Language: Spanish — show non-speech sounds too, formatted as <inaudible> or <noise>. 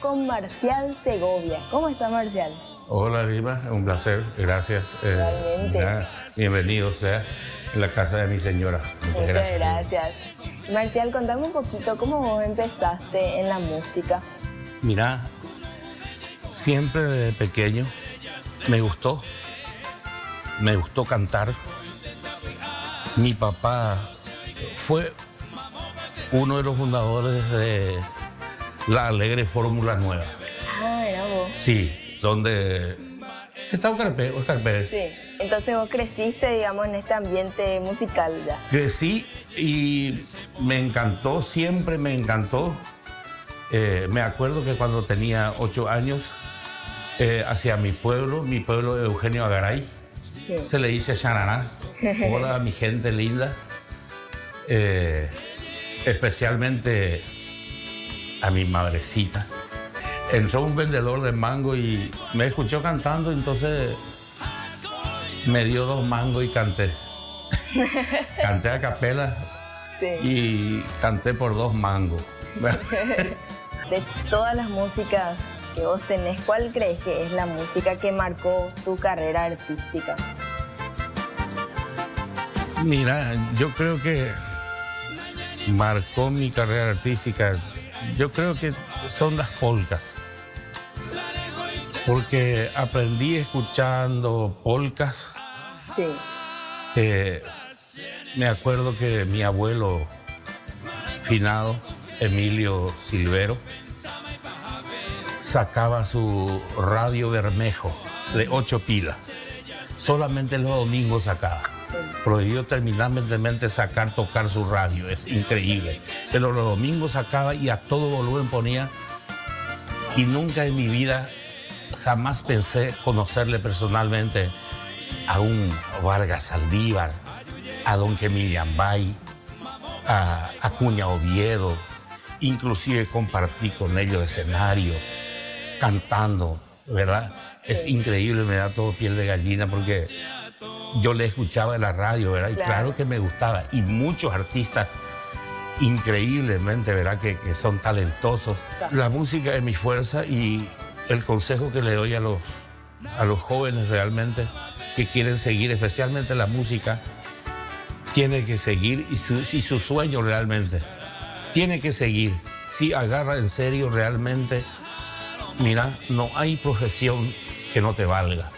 con Marcial Segovia. ¿Cómo está Marcial? Hola Lima, un placer, gracias. Eh, bienvenido sea en la casa de mi señora. Muchas, gracias. gracias. Marcial, contame un poquito cómo vos empezaste en la música. Mira, siempre desde pequeño me gustó, me gustó cantar. Mi papá fue uno de los fundadores de la Alegre Fórmula Nueva. Ah, era vos. Sí, donde está Oscar Pérez. Sí, entonces vos creciste, digamos, en este ambiente musical ya. Crecí y me encantó, siempre me encantó. Eh, me acuerdo que cuando tenía ocho años, eh, hacia mi pueblo, mi pueblo Eugenio Agaray, se le dice Xananá. <laughs> Hola, mi gente linda. Eh, especialmente a mi madrecita. Entró un vendedor de mango y me escuchó cantando, entonces me dio dos mangos y canté. <laughs> canté a capela y canté por dos mangos. <laughs> de todas las músicas que vos tenés, ¿cuál crees que es la música que marcó tu carrera artística? Mira, yo creo que marcó mi carrera artística, yo creo que son las polcas. Porque aprendí escuchando polcas. Sí. me acuerdo que mi abuelo finado, Emilio Silvero, sacaba su radio Bermejo de ocho pilas. Solamente los domingos sacaba prohibió terminantemente sacar, tocar su radio. Es increíble. Pero los domingos sacaba y a todo volumen ponía. Y nunca en mi vida jamás pensé conocerle personalmente a un Vargas Saldívar, a Don Emilian Bay, a Acuña Oviedo. Inclusive compartí con ellos escenario, cantando, ¿verdad? Es increíble, me da todo piel de gallina porque yo le escuchaba en la radio, ¿verdad? Y claro, que me gustaba. Y muchos artistas increíblemente, ¿verdad? Que, son talentosos. La música es mi fuerza y el consejo que le doy a los, a los jóvenes realmente que quieren seguir, especialmente la música, tiene que seguir y su, y su sueño realmente, tiene que seguir. Si agarra en serio realmente, mira, no hay profesión que no te valga.